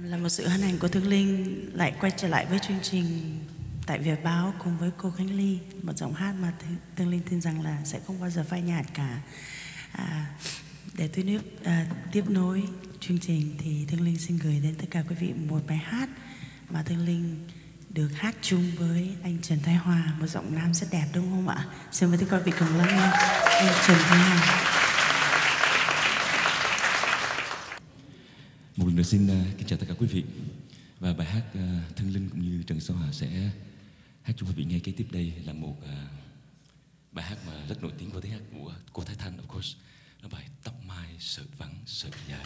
Là một sự hân hạnh của Thương Linh lại quay trở lại với chương trình tại Việt Báo cùng với cô Khánh Ly một giọng hát mà Thương Linh tin rằng là sẽ không bao giờ phai nhạt cả à, để tôi nước à, tiếp nối chương trình thì Thương Linh xin gửi đến tất cả quý vị một bài hát mà Thương Linh được hát chung với anh Trần Thái Hòa một giọng nam rất đẹp đúng không ạ? Xin mời tất cả quý vị cùng lắng nghe anh Trần Thái Hòa. Một lần xin kính chào tất cả quý vị và bài hát uh, Thân Linh cũng như Trần Sơn Hòa sẽ hát cho quý vị nghe kế tiếp đây là một uh, bài hát mà rất nổi tiếng của tiếng hát của cô Thái Thanh of course là bài Tóc Mai Sợi Vắng Sợi Dài.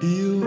Yêu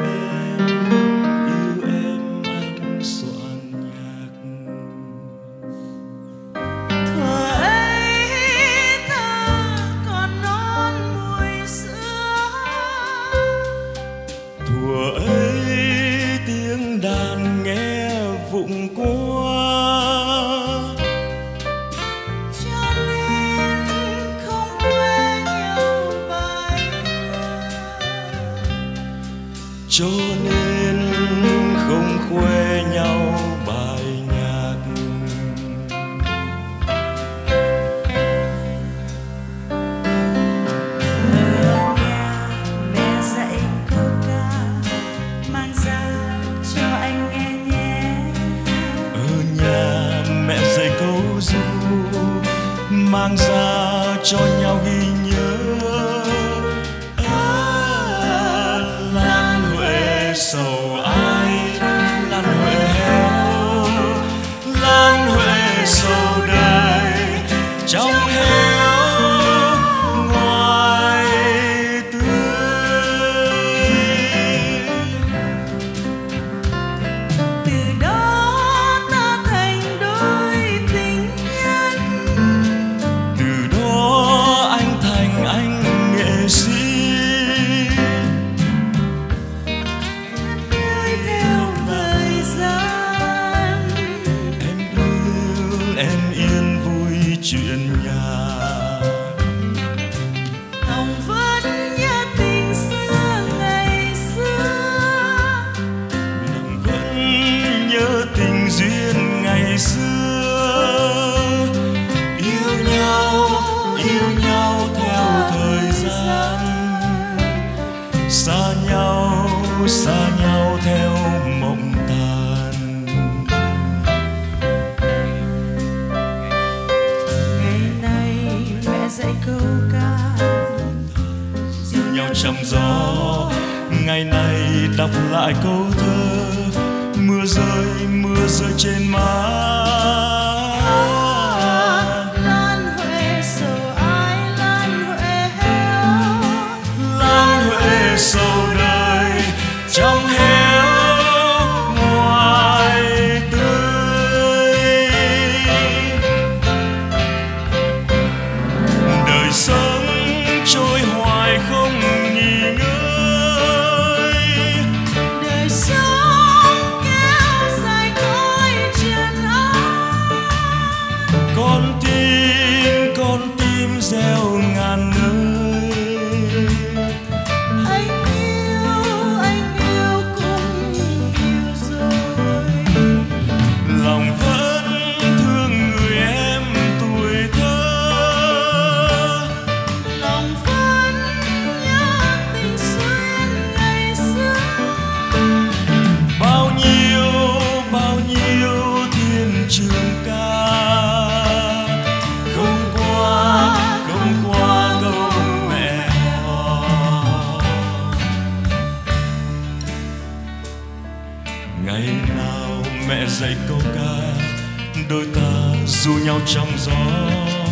trong héo thời gian. Xa nhau xa nhau theo mộng tàn. Ngày nay mẹ dạy câu ca. Dìu nhau trong gió. Ngày nay đọc lại câu thơ. Mưa rơi mưa rơi trên má ngày nào mẹ dạy câu ca đôi ta du nhau trong gió.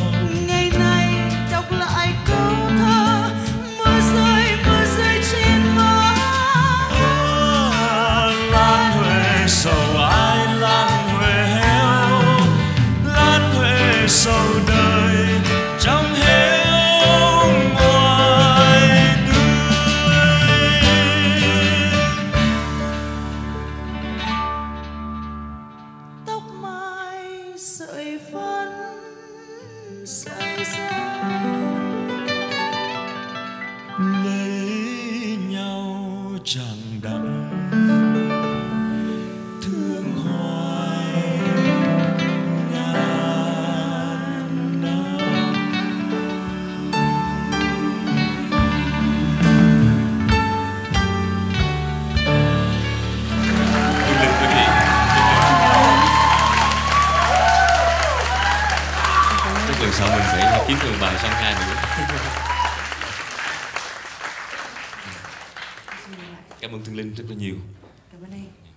inside. cảm ơn Thương Linh rất là nhiều. Cảm ơn em.